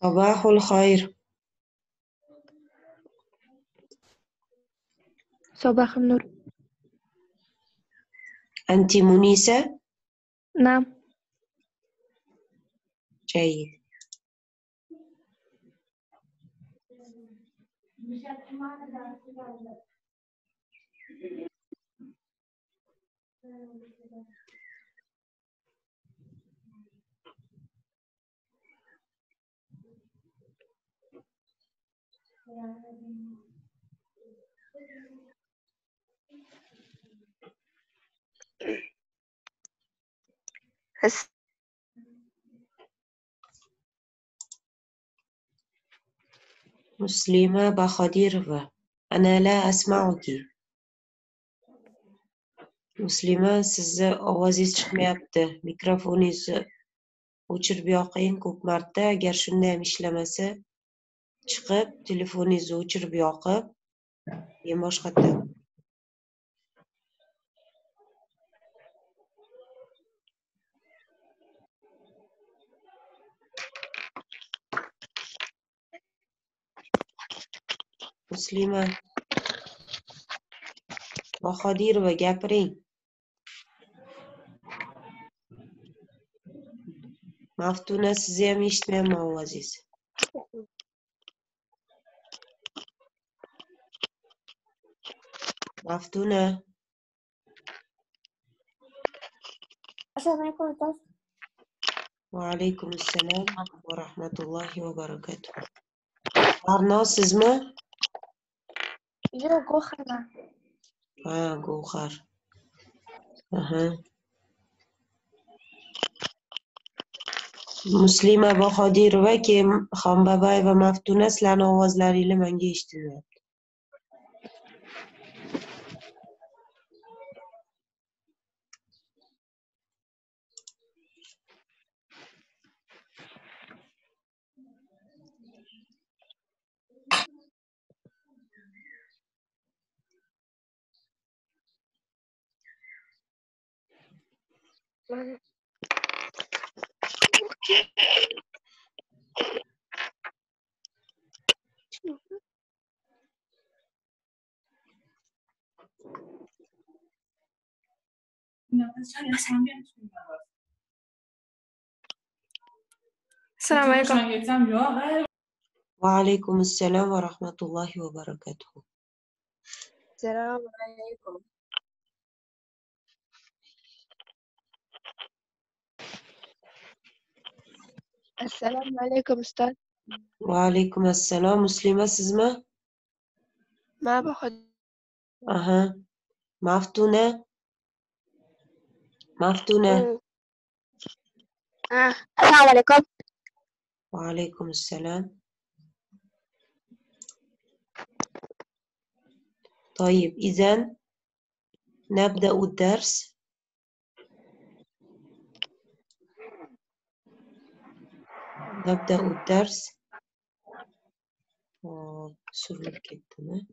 صباح الخير. صباح النور. أنت منيسة؟ نعم. جيد. Muslima مسلمة بخديرova أنا لا muslima sizni ovozingiz chiqmayapti mikrofoningizni o'chirib yoqing ko'p marta agar shundayam ishlamasa chiqib telefoningizni o'chirib yoqib keyin boshqatdan muslima bahodirova gapiring. Maftuna sizni ham eshitmayapman ovozingizni maftuna Assalomu alaykum ustoz. va alaykum assalom va rahmatullohi va barakatuh barnoz sizmi? Yo'q, G'o'xarman. ha gavhar aha. Muslima bahodirova keyin xonbabayeva maftuna sizlarni ovozlaringlar manga eshitilmayapti assalomu alaykum va alaykum assalom va rahmatullohi va barakatuh السلام عليكم أستاذ. وعليكم السلام مسلمة سزمة ما باخذ أها. معفتونا؟ معفتونا؟ آه. السلام عليكم. وعليكم السلام. طيب إذا نبدأ الدرس. نبدأ الدرس آه، سرور جدا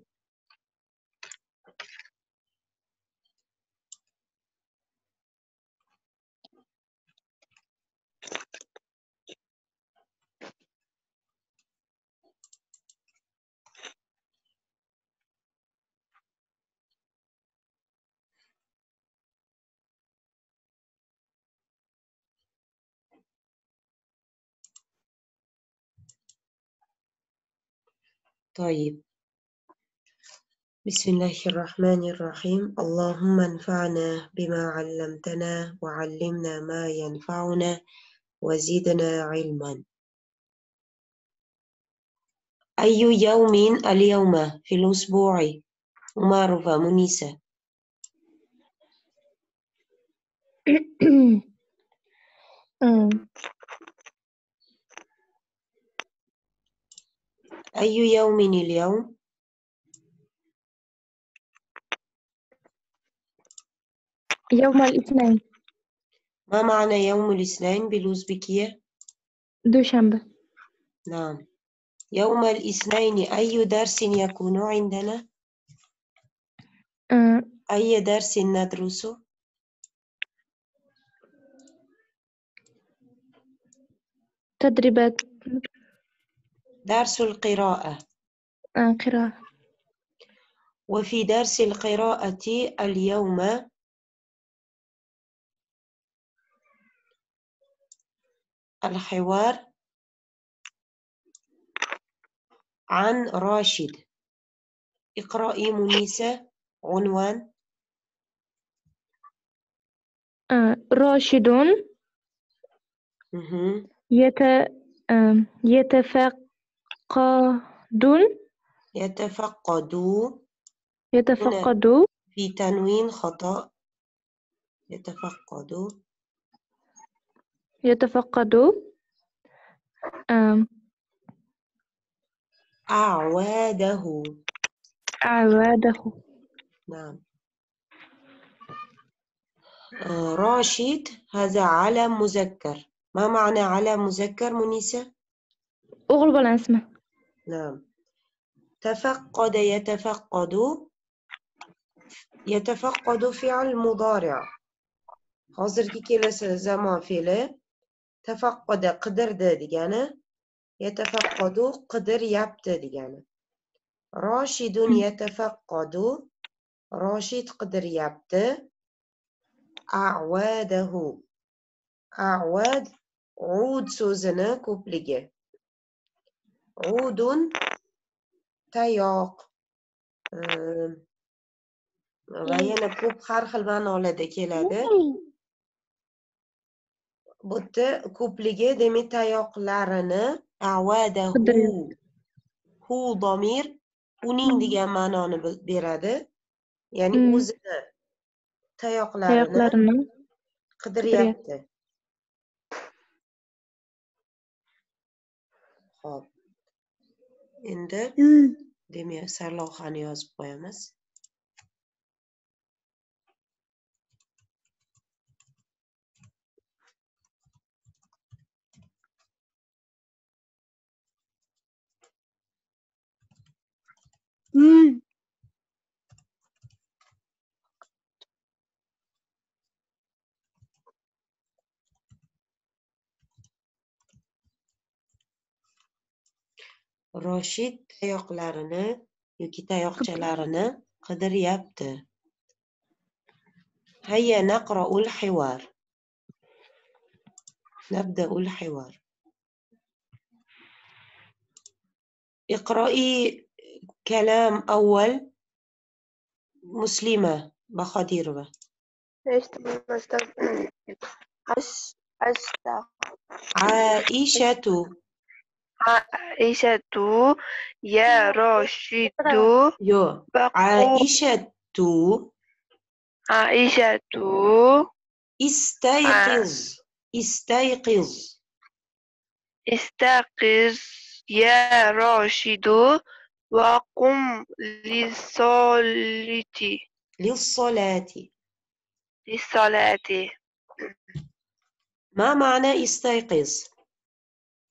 طيب. بسم الله الرحمن الرحيم. اللهم انفعنا بما علمتنا وعلمنا ما ينفعنا وزدنا علما. أي يوم اليوم في الأسبوع؟ معروفة منيسة أي يوم اليوم؟ يوم الاثنين ما معنى يوم الاثنين بالوزبكية؟ دوشنبة نعم يوم الاثنين أي درس يكون عندنا؟ آه. أي درس ندرسه؟ تدريبات درس القراءة. آه، قراءة. وفي درس القراءة اليوم الحوار عن راشد. اقرأي منيسة عنوان. آه، راشد. يت آم، يتفقد يتفقد يتفقد في تنوين خطأ. يتفقد يتفقد آم، أعواده. أعواده. نعم. آه، راشد هذا علم مذكر. ما معنى علم مذكر منيسة؟ أغلب الأسماء نعم تفقد يتفقد يتفقد فعل مضارع hozirgi kelasi zamon fe'li tafaqqada qidirdi degani yatafaqqadu qidiryapti degani roshidun yatafaqqadu roshid qidiryapti a'vadahu a'vad ud so'zini ko'pligi udun tayoq va yana ko'p har xil ma'nolarda keladi. Bu yerda ko'pligi demak tayoqlarini avadahu Qidiryapti. hu domir uning degan ma'noni beradi. Ya'ni Mm. o'zini tayoqlarini tayoqlarini qidiryapti. ho'p endi demak sarlavhani yozib qo'yamiz roshid tayoqlarini yoki tayoqchalarini qidiryapti هيا نقرأ الحوار نبدأ الحوار اقرأي كلام أول مسلمة بخديرة ايش تمام أستاذ أش أشتا عائشة عائشة يا راشد يو عائشة عائشة استيقظ استيقظ. استيقظ يا راشد وقم للصلاة. للصلاة. للصلاة. ما معنى استيقظ؟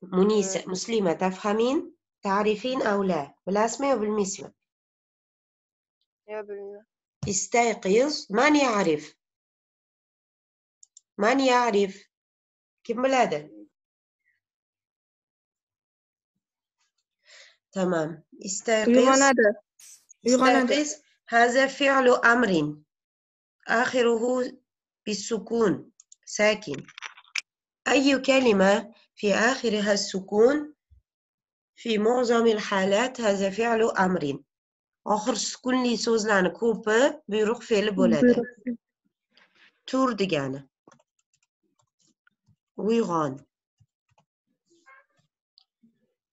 منيسة مسلمة تفهمين؟ تعرفين أو لا؟ بالأسماء وبالمسمى يا بالله استيقظ من يعرف؟ من يعرف؟ كمل هذا تمام. استيقظ استيقظ هذا فعل أمر. آخره بالسكون. ساكن. أي كلمة في آخرها السكون في معظم الحالات هذا فعل أمر. آخر سكون لي سوزلان كوبا بيروق في البلد تور ديجانا ويغان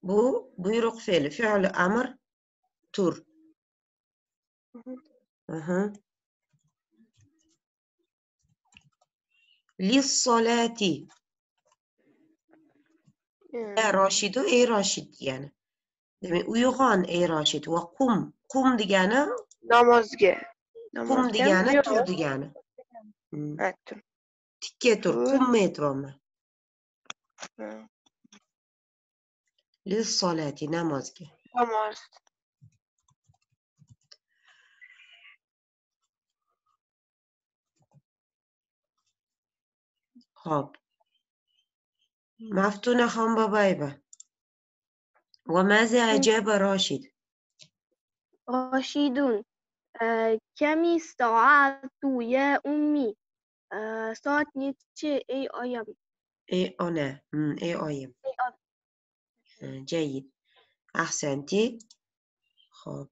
بو بيروق في فعل أمر تور. أها. للصلاة. Roshidu ey roshid degani. Demak uyg'on ey roshid va qum. Qum degani? Namozga. Qum degani tur degani. Hmm. Ha, tur. tikka tur qummi aytyapman lissolati namozga. Namoz مفتون خان بابای با. و ماذا أجاب راشید. راشیدون. کمی استطعت يا امی ساعت نتشي ای آیم. ای أنا ای آیم. جيد احسنتی. خب.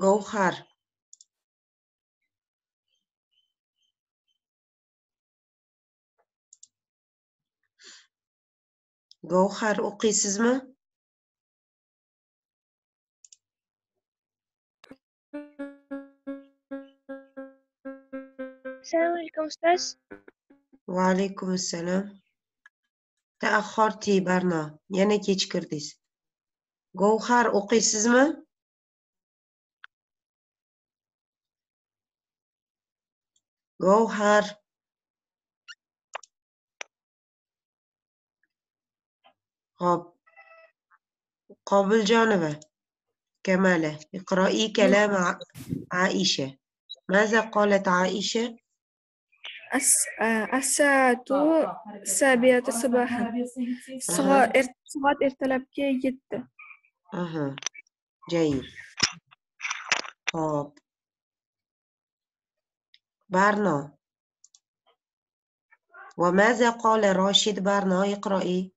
گوهر. gavhar o'qiysizmi? Assalomu alaykum ustoz. Va alaykum assalom taahhorti barno yana kech kirdingiz gavhar o'qiysizmi? Gavhar قابل جانبه كماله اقرأي كلام عائشة. ماذا قالت عائشة؟ الساعة السابعة صباحا. صغار ertalabga جدا أها. جيد. ho'p بارنا وماذا قال راشد بارنا اقرأي.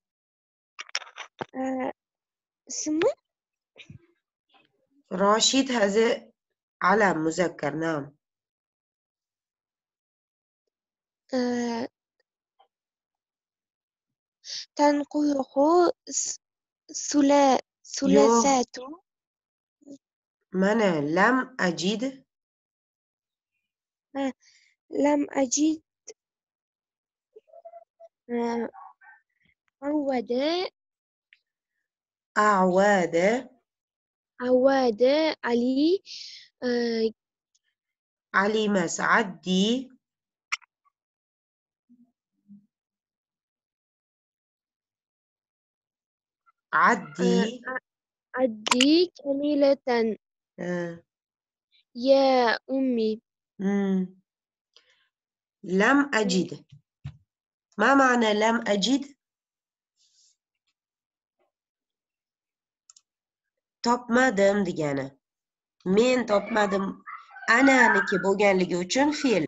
آه، راشد هذا علم مذكر نعم. آه، تنقله ثلا- ثلاثات. من لم أجد. لم أجد. آه، عود أعواد. عواد علي آه، علي مسعدي. عدي. عدي كاملة آه. يا أمي. مم. لم أجد. ما معنى لم أجد؟ topmadim degani. Men topmadim ananiki bo'lganligi uchun fe'l.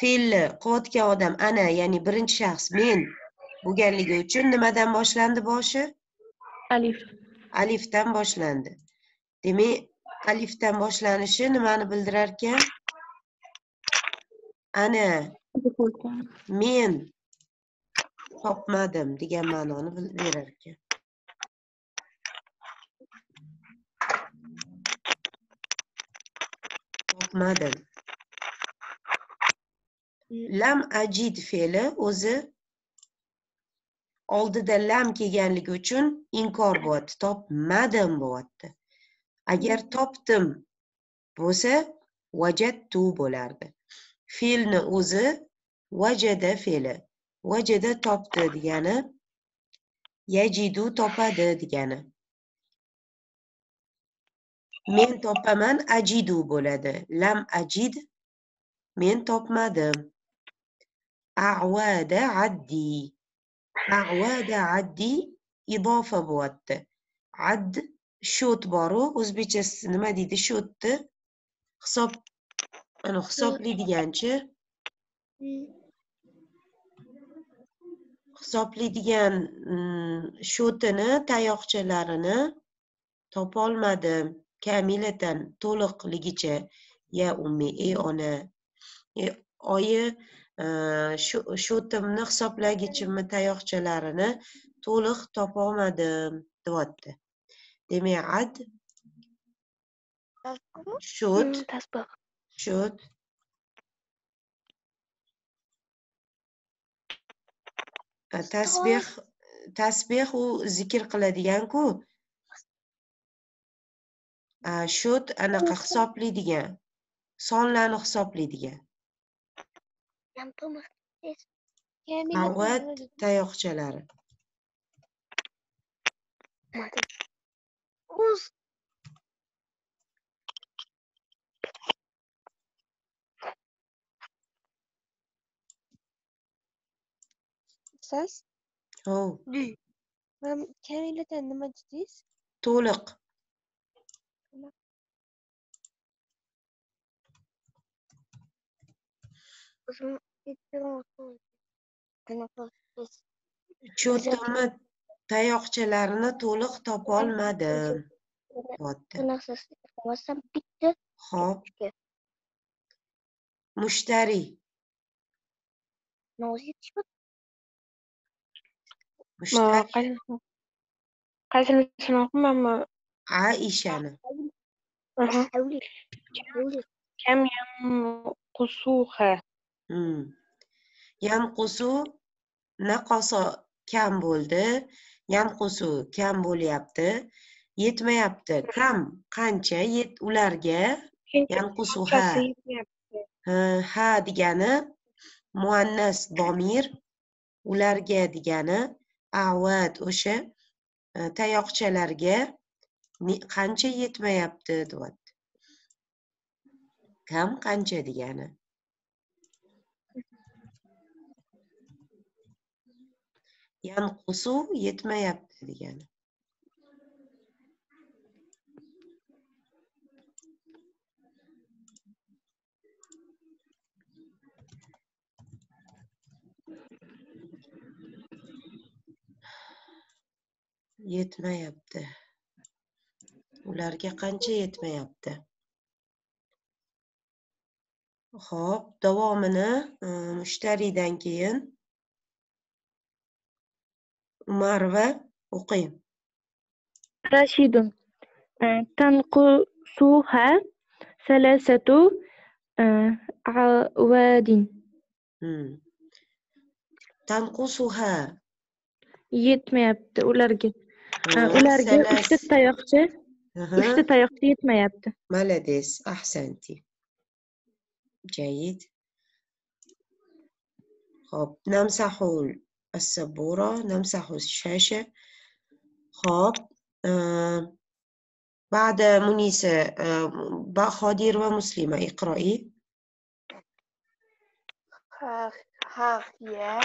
Fe'lni quvvatgan odam ana ya'ni birinchi shaxs men bo'lganligi uchun nimadan boshlandi boshi? Alif. Alifdan boshlandi. Demak alifdan boshlanishi nimani bildirar ekan ana men topmadim degan ma'noni berar ekan topmadim. Lam ajid fe'li o'zi oldida lam kelganligi uchun inkor bo'lyapti topmadim bo'lyapti. Agar topdim bo'lsa vajadtu bo'lardi. Fe'lni o'zi vajada fe'li vajada topdi degani yajidu topadi degani. Men topaman ajidu bo'ladi. Lam ajid men topmadim. A'vada addi. A'vada addi idofa bo'lyapti. Add shot boru o'zbekchasi nima deydi? Shotni hisob ana hisoblaydiganchi hisoblaydigan mm, shotini tayoqchalarini topolmadim. Kamilatan to'liqligicha ya ummi ey ona e, oyi eh, sho- shotimni hisoblagichimni tayoqchalarini to'liq topolmadim deyapti. Demak ad shot tasbih shot A, tasbeh tasbeh u zikr qiladiganku Shot anaqa hisoblaydigan sonlarni hisoblaydigan avvat tayoqchalari muassas hov Mam kamilatan nima dedingiz to'liq cho'ntamni tayoqchalarini to'liq topolmadim bitta hop mushtari mushtari qaysinisini o'qimayman aishani yanqusuha Hmm. Yanqusu naqoso kam bo'ldi. Yanqusu kam bo'lyapti. Yetmayapti. Kam qancha? Yet ularga yanqusuha ha. Ha degani muannas domir ularga degani avat o'sha e, tayoqchalarga qancha yetmayapti? Deyapti kam qancha degani yanqusu yetmayapti degani yetmayapti ularga qancha yetmayapti ho'p davomini mushtariydan keyin ماربا أقيم راشد آه، تنقصها ثلاثة آه، عواد. تنقصها. يتميبت أولارجي آه، أولارجي أشتت تيقشي أشتت تيقشي يتميبت مالديس أحسنتي. جيد. خب نمسحول السبورة نمسح الشاشة خب آه بعد منيسة آه با- خادر ومسلمة اقرأي خافية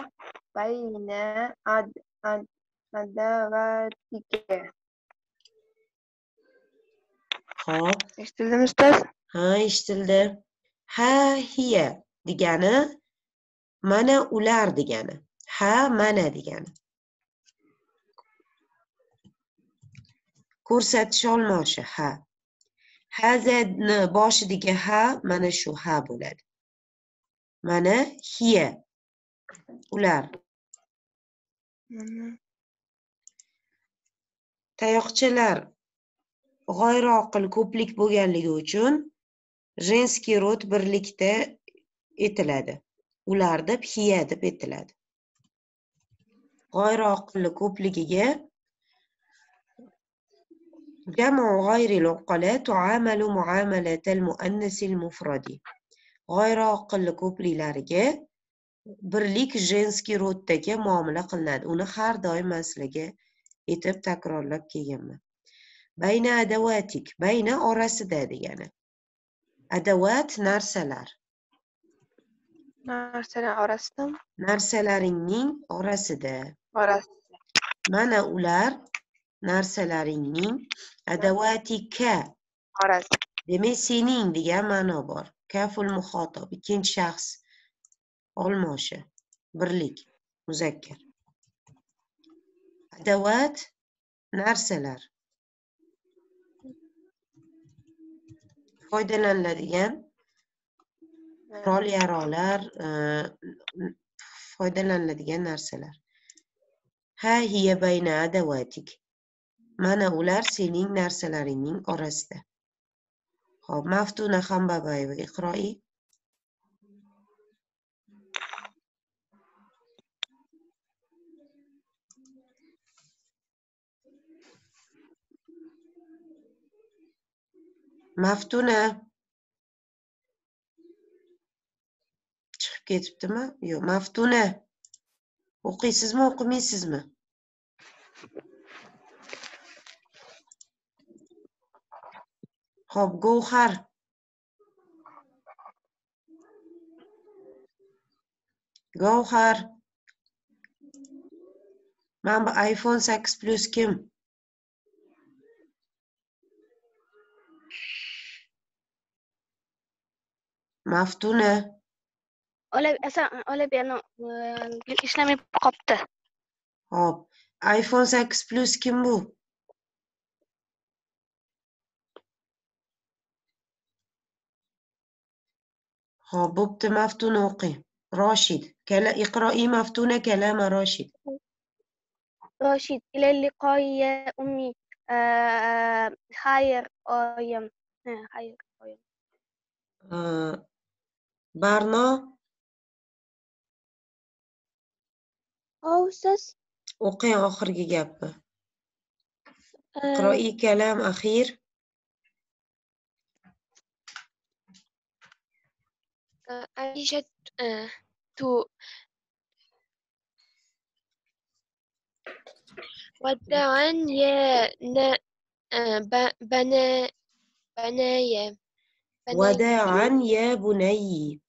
بين عد عد عداواتك خب eshitildimi ustoz ha eshitildi ha hiya degani mana ular degani ha mana degani. Ko'rsatish olmoshi ha. Hazani boshidagi ha mana shu ha bo'ladi. Mana hiya. Ular. Tayoqchalar g'oyroqil ko'plik bo'lganligi uchun женский род birlikda etiladi. Ular deb hiya deb g'oyri oqilli ko'pligiga جمع غير العقلاء تعامل معاملة المؤنث المفرد g'oyri oqilli ko'pliklariga birlik jenskiy roddagi muomala qilinadi. Uni har doim asligi etib takrorlab kelganman. Bayna adavatik bayna orasida degani. Adavat narsalar. Narsalar orasidami narsalaringning orasida. Orasida. Mana ular narsalaringning adavatika. Orasida. Demak sening degan ma'no bor. Kaful muhotob ikkinchi shaxs. Olmoshi birlik. Muzakkar. Adavat narsalar. Foydalaniladigan qurol yarog'lar e, foydalaniladigan narsalar. Ha hiya bayna adavatik mana ular sening narsalaringning orasida. Ho'p maftuna hambabayeva iqroi. Maftuna chiqib ketibdimi? Yo'q. Maftuna. O'qiysizmi o'qimaysizmi? Ho'p govhar govhar mana bu iphone sakkiz plyus kim? Maftuna. olimpiya ishlamay qolibdi hop. iphone sakkiz plus kim bu? Ho'p bo'pti maftuna o'qing roshid. Kala iqroi maftuna kalama roshid. Roshid ila liqoya ummi xayr oyim. Xayr oyim. Barno? قوسس وقيع آخر جاب اقرأي آه. كلام أخير. عائشة آه، تو. ودعا يا آه، بنا بنايا وداعا يا بني.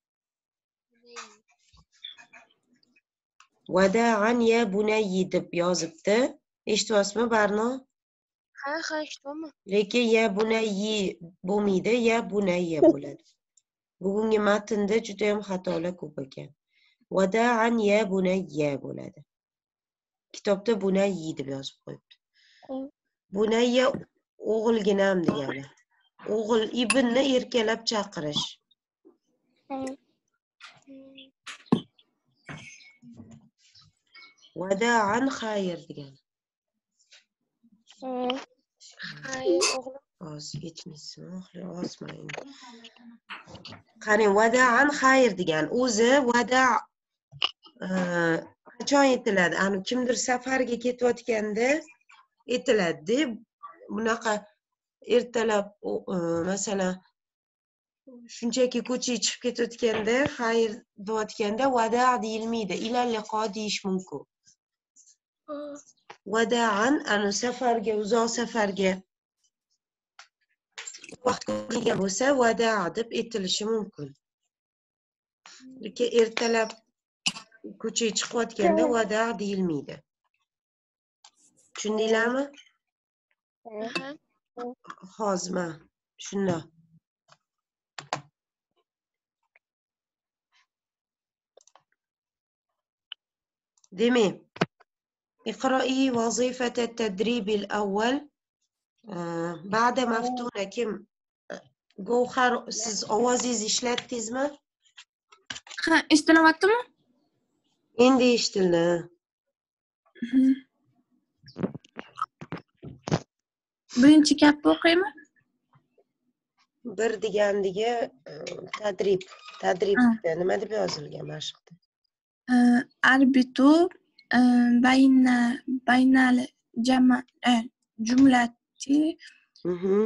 vadaan ya bunayi deb yozibdi. Eshityapsizmi barno? Ha ha eshityapman lekin ya bunayi bo'lmaydi ya bunayya bo'ladi. Bugungi matnda judayam xatolar ko'p ekan. Vadaan ya bunayya bo'ladi. Kitobda bunayi deb yozib qo'yibdi. Bunayya o'g'ilginam degani. O'g'il ibnni erkalab chaqirish. Vadaan xayr degani Hayır oğlum oz yetmaysizmi ozmang qarang vadaan xayr degan o'zi vada e, qachon aytiladi ani kimdir safarga ketayotganda aytiladida bunaqa ertalab e, masalan shunchaki ko'chaga chiqib ketayotganda xayr deyotganda vada deyilmaydi. Ilalliqo deyish mumkin vadaan ani safarga uzoq safarga vaqt ko'rilgan bo'lsa vada deb aytilishi mumkin. Lekin ertalab ko'chaga chiqayotganda vada deyilmaydi. Tushundinglarmi man shundoq demak اقرأي وظيفة التدريب الأول آه، بعد مفتونة كم جوهر siz ovozingizni ishlatdingizmi Ha, eshitilyaptimi? endi eshitildi Birinchi gapni o'qiymi? bir deganligi e, tadrib tadrib Ha. nima deb yozilgan mashqda Ee, Arbitu بين بين الجمع أه، جملة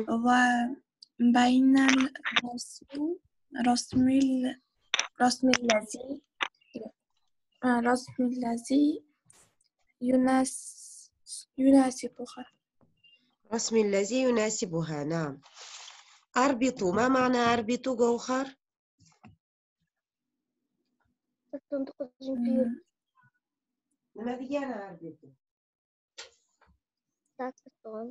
وبين الرسم رسم الرسم الذي أه، الرسم الذي يناسبها. الرسم الذي يناسبها نعم. أربط ما معنى أربط جوخر؟ أه. nima degani arbeti dasturxon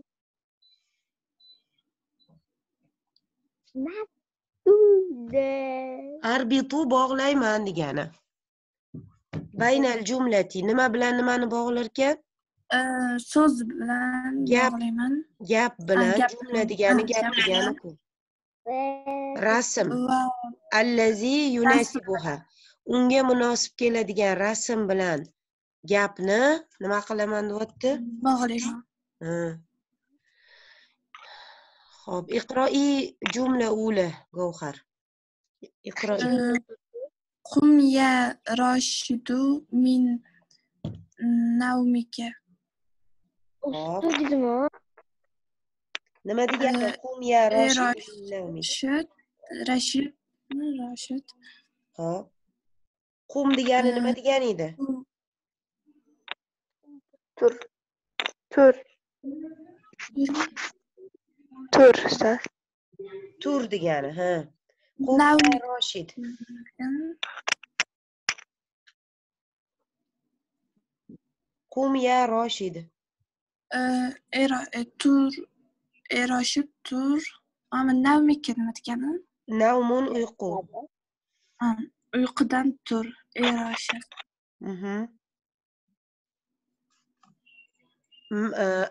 arbitu bog'layman degani baynal jumlati nima bilan nimani bog'larkan so'z bilan bog'layman gap bilan jumla degani gap degani rasm allazi yunasibuha unga munosib keladigan rasm bilan gapni nima qilaman deyapti bog'layman Ha. Xo'p, iqroi jumla ula Gavhar. Iqroi. Qum ya roshidu min Hop. Ustozmi? Nima degani? Qum ya e, Rashid Rosh- min rashid rashid Hop. Qum degani nima degani edi? Tur. Tur. Tur ustoz. Tur degani, ha. Rashid. qum ya roshid e, tur, Rashid tur. Ama navmikin nima degani? navmun uyqu Uyqudan tur, e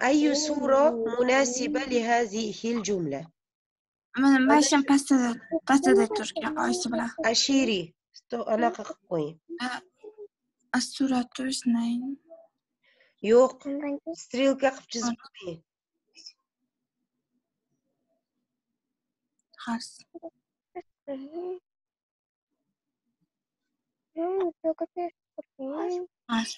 أي صورة مناسبة لهذه الجملة pastida, pastida tur, oyisi bilan. أشيري sto- anaqa qilib qo'ying As-suratu isnayn. yo'q strelka qilib chizib qo'ying Xas. Xas.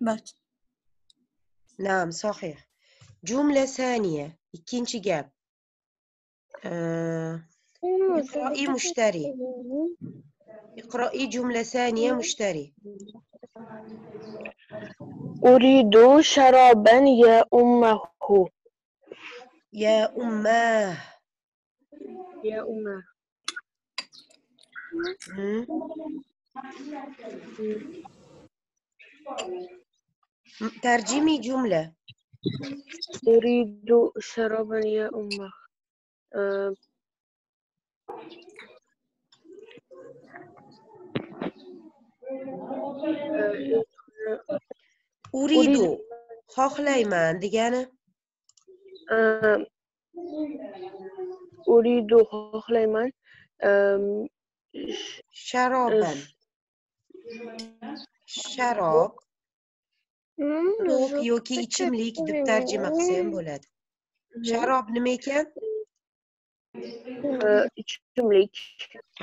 Bo'pti. نعم صحيح. جملة ثانية. ikkinchi gap آه، اقرأي مشتري. اقرأي جملة ثانية مشتري. أريد شرابا يا أمه. يا أماه. يا أمه. مم. م- ترجمي جملة أريد شرابا يا أمه آه، أريد xohlayman degani آه، أريد xohlayman آم، sh- sharoban sharob o'q yoki ichimlik deb tarjima qilsa ham bo'ladi. Sharob nima ekan? Э, ichimlik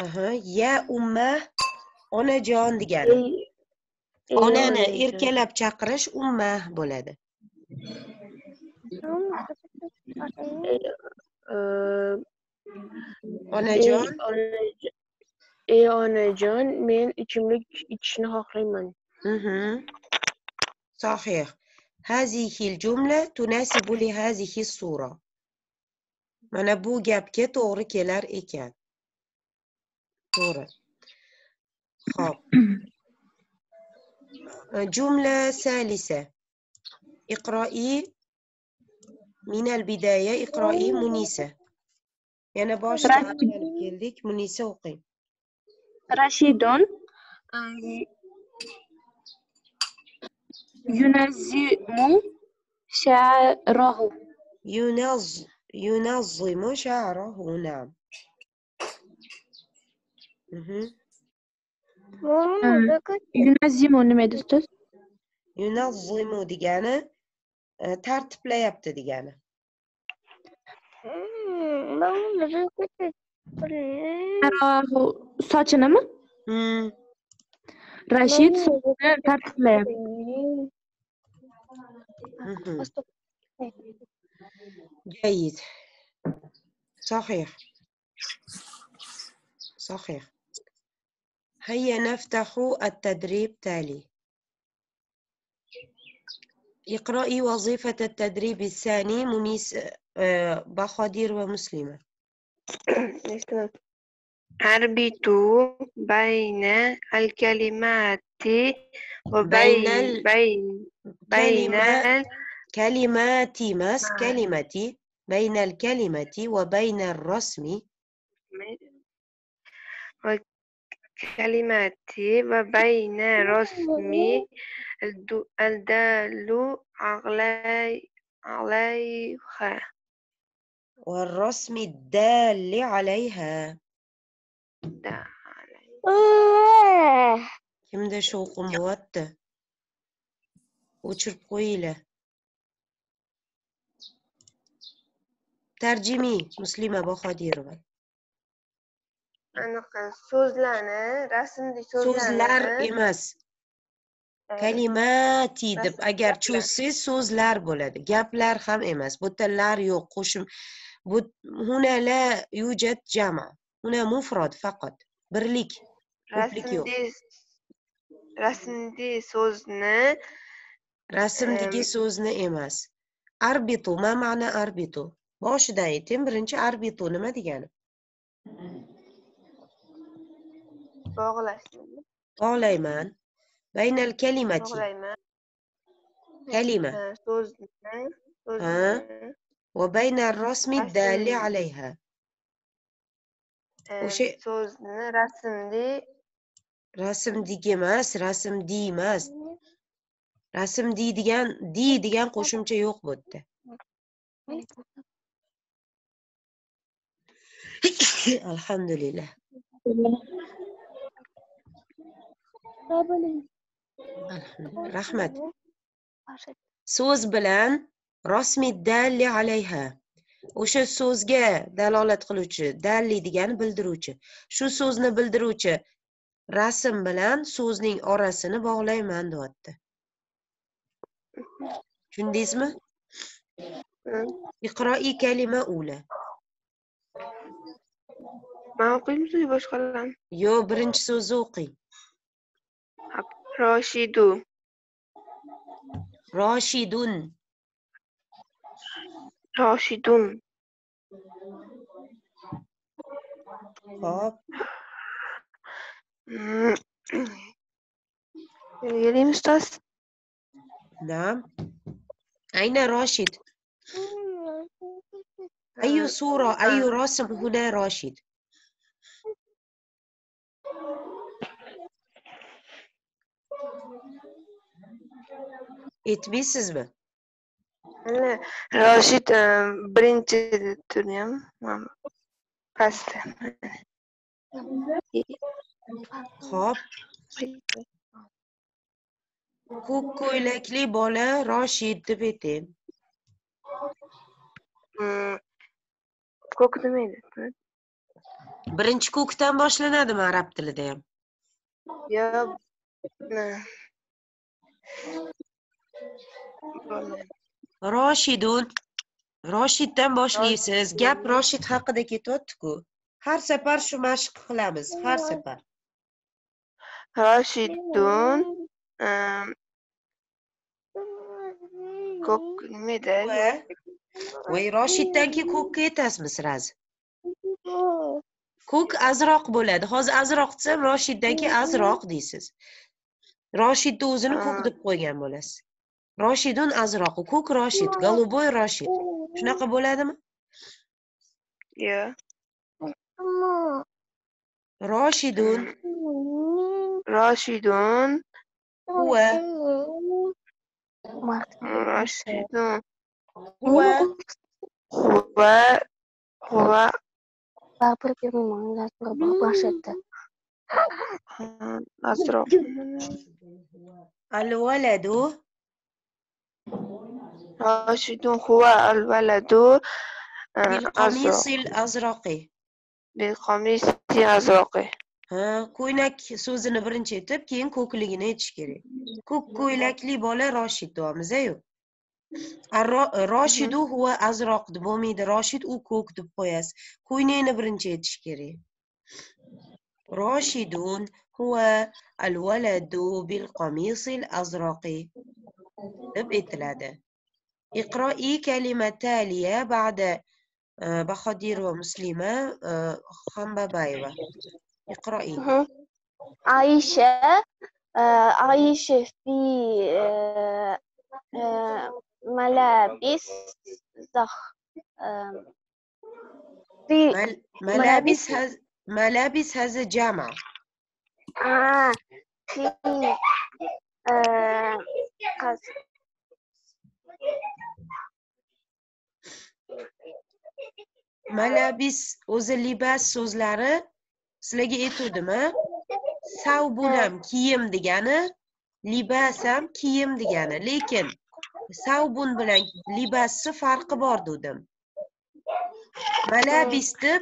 aha ya umma onajon degani. Onani erkalab chaqirish umma bo'ladi. Э, onajon? ey onajon men ichimlik ichishni xohlayman. صحيح. هذه الجملة تناسب لهذه الصورة. Mana bu gapga to'g'ri kelar ekan. To'g'ri. Ho'p جملة ثالثة اقرأي من البداية اقرأي منيسة yana boshdan olib keldik. Munisa o'qing. رشيد ينظم شعره ينظ ينظم شعره نعم مهم. ينظم nima edi ustoz yunazzimu degani e, tartiblayapti degani sharahu sochinimi Hmm, Rashid sochini tartiblayapti mhm. جيد. صحيح. صحيح. هيا نفتح التدريب تالي. إقرأي وظيفة التدريب الثاني منيس آه، بخادير ومسلمة. تمام أربط بين الكلمات وبين بين بين كلمة ال- كلمات مس كلمة بين الكلمة وبين الرسم. والكلمات وبين رسم. الد- الدال علي عليها. والرسم الدال عليها. Kimda shovqin bo'lyapti? O'chirib qo'yinglar. Tarjimiy muslima bahodirova anaqa so'zlarni rasmli so'zlar so'zlarni emas e, kalimati deb agar cho'zsangiz so'zlar bo'ladi. Gaplar ham emas. Bu yerda lar yo'q qo'shim. Bu huna la yujad jama huna mufrod faqat birlik ko'plik yo'q. Rasmli rasmli so'zni rasmdagi so'zni emas. Arbitu ma ma'na arbitu? Boshidan ayting birinchi arbitu nima degani? Bog'lashni bog'layman. Baynal kalimati bog'layman. Kalima. So'zni va baynar rasmi Rasm. alayha o'sha so'zni rasmli rasmdagi emas rasmdi emas rasm deydigan di degan qo'shimcha yo'q bu yerda alhamdulillah rahmat so'z bilan rasmi dalli alayha o'sha so'zga dalolat qiluvchi dalli degani bildiruvchi. Shu so'zni bildiruvchi rasm bilan so'zning orasini bog'layman deyapti. Tushundingizmi? Iqroi kalima ula. Man boshqalarni? Yo birinchi so'zni o'qing. Roshidu roshidun راشد قاف يلي مستاذ نعم أين راشد؟ أي صورة أي رسم هنا راشد؟ It misses me. E, birinchi. Mana pastda. Xo'p, ko'k ko'ylakli bola Roshid deb ayting. Ko'k nima edi? Birinchi ko'kdan boshlanadimi arab tilida ham? Yo. Roshidun. Roshiddan boshlaysiz. Gap Roshid haqida ketyapti-ku. Har safar shu mashq qilamiz, har safar. Rashidun e, ko'k nima edi? Voy, Roshiddan keyin ko'kka yetasizmi siraz? Ko'k azroq bo'ladi. Hozir azroq desam, Roshiddan keyin azroq deysiz. Roshidni o'zini ko'k deb qo'ygan bo'lasiz. Roshidun azroqu, ko'k Roshid, голубой Roshid. Shunaqa bo'ladimi? Yo. Roshidun Rashidun huwa Rashidun huwa huwa huwa Ha, azroq. al-waladu Rashidun huwa al-waladu e, bil azroq. qamisil azroqi. bil qamisi azroqi. Ha, ko'ylak so'zini birinchi aytib, keyin ko'kligini aytish kerak. Ko'k ko'ylakli bola Roshid deyapmiz-ayu. Ar-ro- Roshidu huwa azroq deb bo'lmaydi. Roshid u ko'k deb qo'yasiz. Ko'ynakni birinchi aytish kerak. Roshidun huwa al-waladu bil qamisil azroqi تبقي ثلاثة اقرأي كلمة تالية بعد آه، بخدير ومسلمة آه، خمبة بايوة اقرأي. عائشة آه، عائشة في ملابس زخ في ملابس هز ملابس هذا جامعة آه في Mana malabis o'zi libas so'zlari sizlarga aytuvdimi bo'lam kiyim degani libas ham kiyim degani. Lekin savbun bilan libasni farqi bor dedim. Malabis deb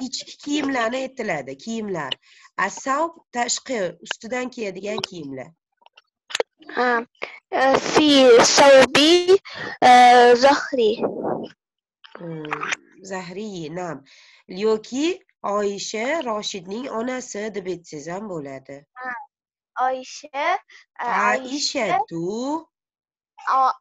ichki kiyimlarni aytiladi kiyimlar. Asav tashqi ustidan kiyadigan kiyimlar. في صوبي زخري زهري نعم. اليوكي عائشة راشدني أنا سد بتزام بولادة عائشة عائشة تو.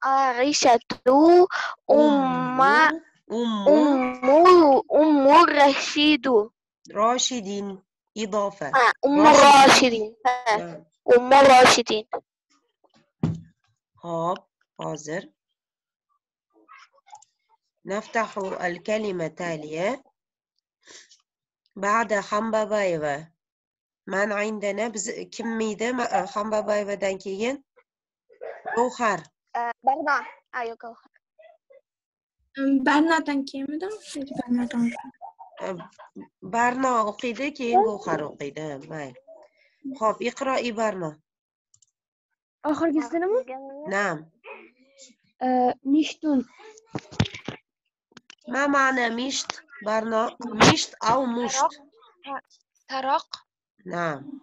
عائشة تو. أم أم أم أم راشد راشدين إضافة أم راشدين أم راشدين Hop, hozir. Naftahu al-kalima taliya. Ba'da Hambabayeva. Man indana biz kim miydi? Hambabayevadan e, keyin Gavhar. E, Barno. A, yo'q, Gavhar. barnadan keyin Barnodan. E, Barno o'qiydi, keyin Gavhar o'qiydi. Mayli. Xo'p, iqro Barno. Oxirgisi nima? Na'am Mishtun. ما معنى مشط برنا مشط أو مشط taroq نعم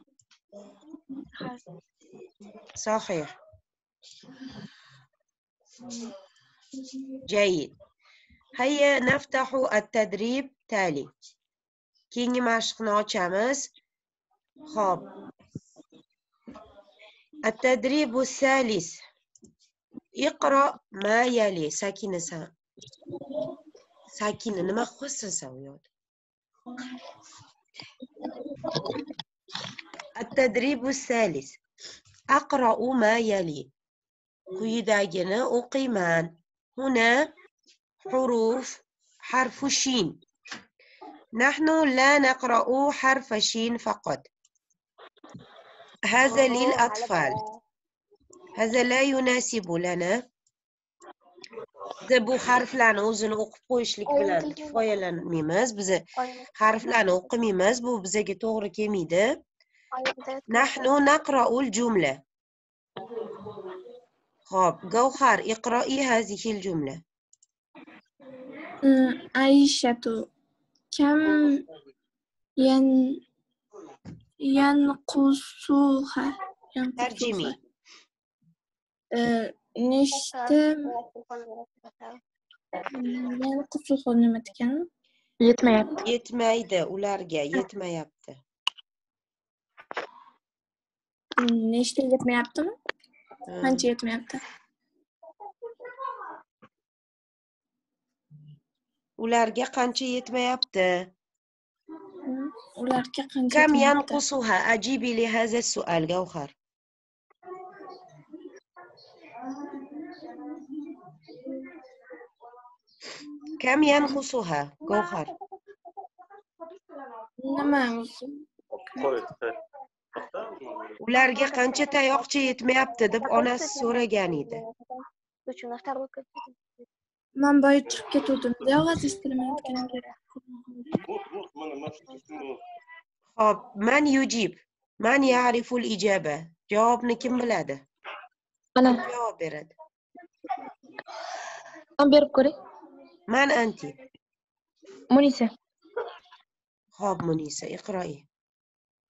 صحيح جيد هيا نفتح التدريب تالي keyingi mashqni ochamiz ho'p التدريب الثالث. اقرأ ما يلي. ساكنة سا. ساكنة. أنا ما خصها التدريب الثالث. أقرأ ما يلي. كيدا جنا أقيمان. هنا حروف حرف شين. نحن لا نقرأ حرف شين فقط. هذا للأطفال. هذا لا يناسب لنا. زبو حرف لأن اوزن اوقفوش لك بلان فايا لأن ميماز بزا حرف لأن اوق ميماز بو بزا جتوغر كمي نحن نقرأ الجملة. خب جوهر اقرأي هذه الجملة. عائشة كم ينقصها ترجمي ينقصها آه، نشتة ينقصها nima degani Yetmayapti. yetmaydi ularga yetmayapti nechta yetmayaptimi Hmm. qancha yetmayapti ularga qancha yetmayapti ularga qancha kam yanqusuha ajibi li hazal sual gavhar kam yanqusuha gavhar nima ularga qancha tayoqcha yetmayapti deb onasi so'ragan edi. Man boya chiqib ketuvdim. Aziz tilim خب من يجيب؟ من يعرف الإجابة؟ جواب نكمل ملادة أنا. جواب برد. أم كوري من أنت؟ منيسة خب منيسة اقرأي.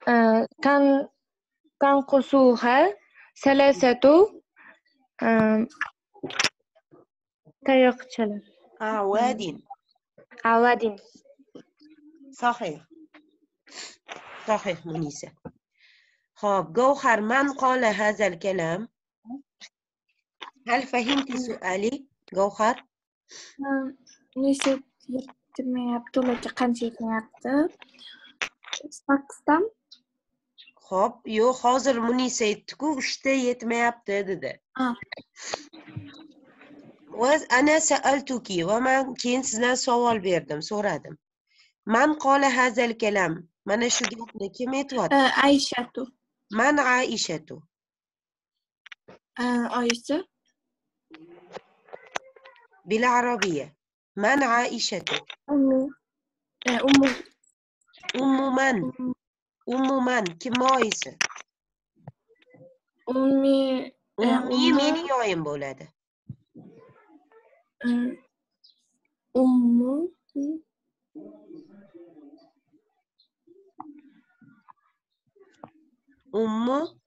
آه كان قصوها ثلاثة آه tayoqchalar avadin صحيح صحيح منيسة خب جوهر من قال هذا الكلام هل فهمت سؤالي جوهر nechta yetmayapti ularga qancha yetmayapti sakkizdan خب yo'q hozir munisa aytdiku uchta yetmayapti dedi Ah. وأنا سألتك ومن keyin sizdan savol berdim so'radim man qola hazal kalam. Mana shu gapni kim aytyapti? Aishatu. Man aishatu. Oyisi? Bil arabiya. Man aishatu. Ummu. Ummu. Man. Ummu. Man. Kim oyisi? Ummi ummi mening oyim bo'ladi. Ummu. Ummu